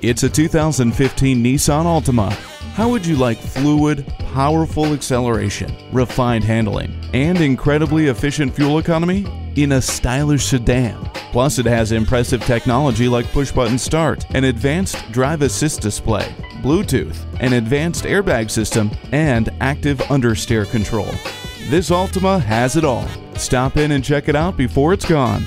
It's a 2015 Nissan Altima. How would you like fluid, powerful acceleration, refined handling, and incredibly efficient fuel economy in a stylish sedan? Plus, it has impressive technology like push button start, an advanced drive assist display, Bluetooth, an advanced airbag system, and active understeer control. This Altima has it all. Stop in and check it out before it's gone.